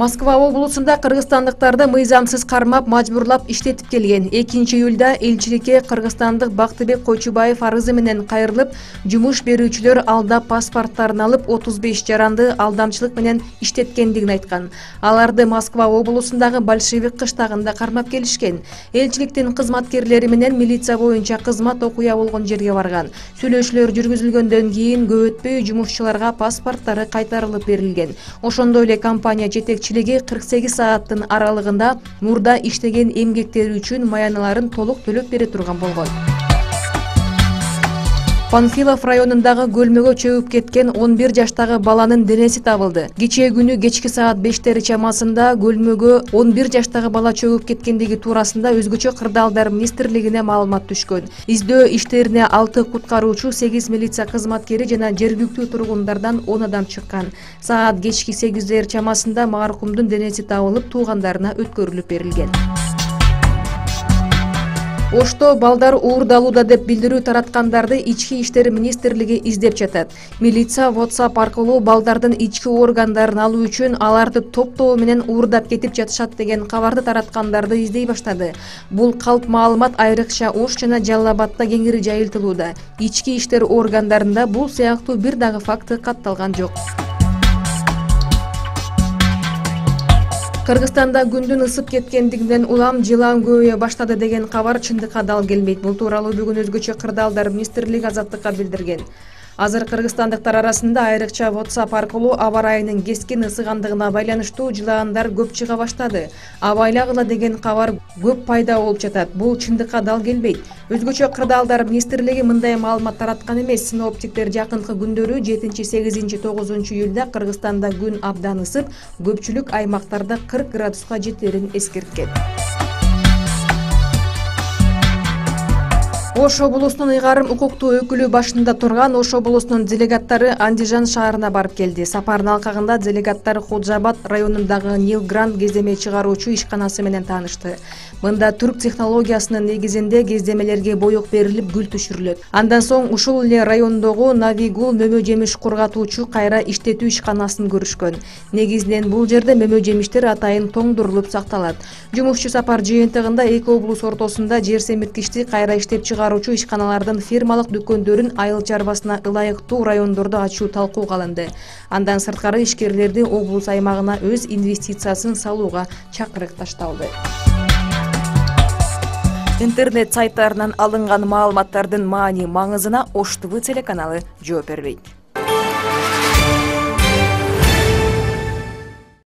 москва облусунда кыргызстандыктарды мыйзамсыз кармап мажбурлап иштетип келген. Экинчи июлда элчиликке кыргызстандык бактыбек койчубаев арызы менен кайрылып жумуш берүүчүлөр алдап паспорттарын алып отуз беш жаранды алдамчылык менен иштеткендигин айткан. Аларды москва облусундагы большевик кыштагында кармап келишкен. Элчиликтин кызматкерлери менен милиция боюнча кызмат окуя болгон жерге барган. Сүйлөшүүлөр жүргүзүлгөндөн кийин көп өтпөй жумушчуларга паспорттары кайтарылып берилген. Ошондой эле компания жетекчи кырк сегиз сааттын аралыгында мурда иштеген эмгектери үчүн маяналарын толук төлөп бере турган болгон панфилов районундагы көлмөгө чөгүп кеткен он бир жаштагы баланын денеси табылды. Кечээ күнү кечки саат бештер чамасында көлмөгө он бир жаштагы бала чөгүп кеткендиги туурасында өзгөчө кырдаалдар министрлигине маалымат түшкөн. Издөө иштерине алты куткаруучу сегиз милиция кызматкери жана жергиликтүү тургундардан он адам чыккан. Саат кечки сегиздер чамасында маркумдун денеси табылып ошто балдар уурдалууда деп билдирүү тараткандарды ички иштер министрлиги издеп жатат. Милиция whatsapp аркылуу балдардын ички органдарын алуу үчүн аларды топтоо менен уурдап кетип жатышат деген кабарды тараткандарды издей баштады. Бул калп маалымат айрыкча ош жана жалал абадта кеңири жайылтылууда. Ички иштер органдарында бул сыяктуу бир дагы факты катталган жок кыргызстанда күндүн ысып кеткендигинен улам жылан көбөйө баштады деген кабар чындыкка дал келбейт. Бул тууралуу бүгүн өзгөчө кырдаалдар министрлиги азаттыкка билдирген азыр кыргызстандыктар арасында айрыкча whatsapp аркылуу аба ырайынын кескин ысыгандыгына байланыштуу жылаандар көп чыга баштады. Абайлагыла деген кабар көп пайда болуп жатат. Бул чындыкка дал келбейт. Өзгөчө кырдаалдар министрлиги мындай маалымат тараткан эмес. Синоптиктер жакынкы күндөрү жетинчи сегизинчи тогузунчу июлда кыргызстанда күн абдан ысып көпчүлүк аймактарда кырк градуска жетерин эскерткен ош облусунун ыйгарым укуктуу өкүлү башында турган ош облусунун делегаттары андижан шаарына барып келди. Сапардын алкагында делегаттар худжа абад районундагы нил грант кездеме чыгаруучу ишканасы менен таанышты. Мында түрк технологиясынын негизинде кездемелерге боек берилип гүл түшүрүлөт. Андан соң ушул эле райондогу навигул мөмө жемиш кургатуучу кайра иштетүү ишканасын көрүшкөн. Негизинен бул жерде мөмө жемиштер атайын тоңдурулуп сакталат. Жумушчу сапар жыйынтыгында эки облус ортосунда жер семирткичти кайра иштеп ишканалардын фирмалык дүкөндөрүн айыл чарбасына ылайыктуу райондордо ачуу талкууга алынды андан сырткары ишкерлерди облус аймагына өз инвестициясын салууга чакырык ташталды. Интернет сайттарынан алынган маалыматтардын маани маңызына ош тв телеканалы жооп бербейт